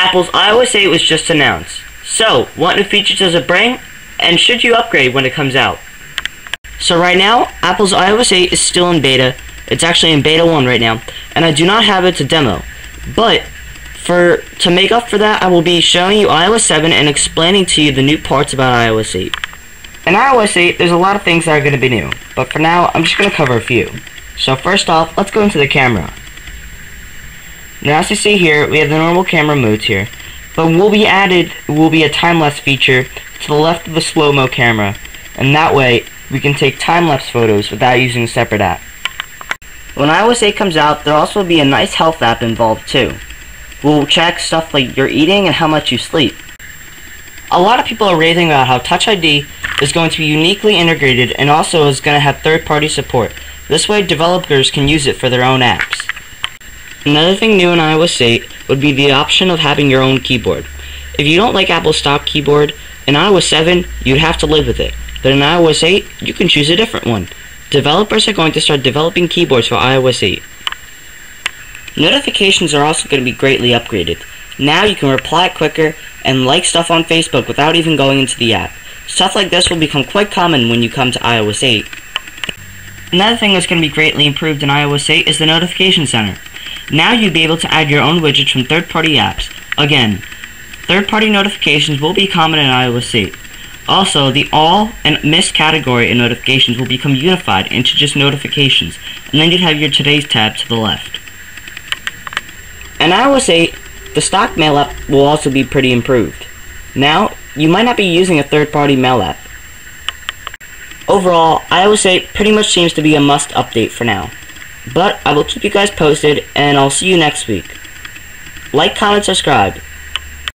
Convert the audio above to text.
Apple's iOS 8 was just announced. So, what new features does it bring? And should you upgrade when it comes out? So right now, Apple's iOS 8 is still in beta. It's actually in beta 1 right now. And I do not have it to demo. But, for to make up for that, I will be showing you iOS 7 and explaining to you the new parts about iOS 8. In iOS 8, there's a lot of things that are going to be new. But for now, I'm just going to cover a few. So first off, let's go into the camera. Now as you see here, we have the normal camera modes here. But will be added will be a time-lapse feature to the left of the slow-mo camera. And that way, we can take time-lapse photos without using a separate app. When iOS 8 comes out, there'll also be a nice health app involved too. We'll check stuff like your eating and how much you sleep. A lot of people are raving about how Touch ID is going to be uniquely integrated and also is going to have third-party support. This way developers can use it for their own apps. Another thing new in iOS 8 would be the option of having your own keyboard. If you don't like Apple's stock keyboard, in iOS 7, you'd have to live with it. But in iOS 8, you can choose a different one. Developers are going to start developing keyboards for iOS 8. Notifications are also going to be greatly upgraded. Now you can reply quicker and like stuff on Facebook without even going into the app. Stuff like this will become quite common when you come to iOS 8. Another thing that's going to be greatly improved in iOS 8 is the Notification Center. Now you'll be able to add your own widgets from third-party apps. Again, third-party notifications will be common in iOS 8. Also, the all and missed category in notifications will become unified into just notifications, and then you'd have your today's tab to the left. In iOS 8, the stock mail app will also be pretty improved. Now, you might not be using a third-party mail app. Overall, iOS 8 pretty much seems to be a must update for now. But I will keep you guys posted, and I'll see you next week. Like, comment, subscribe.